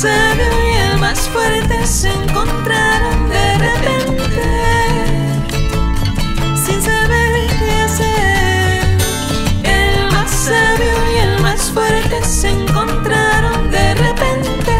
sabio y el más fuerte se encontraron de repente, sin saber qué hacer. El más sabio y el más fuerte se encontraron de repente,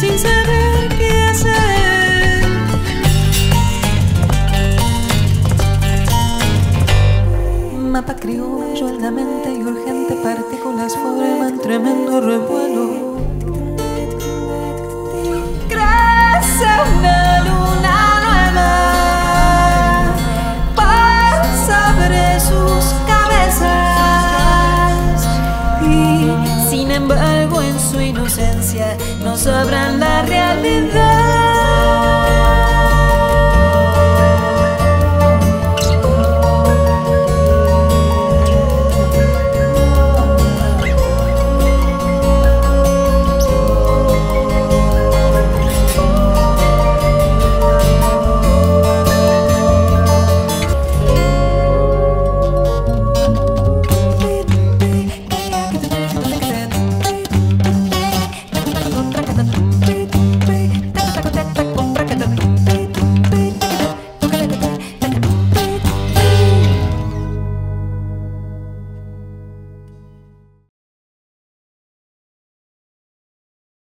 sin saber qué hacer. mapa criollo altamente y urgente partículas forman tremendo revuelo sabrán la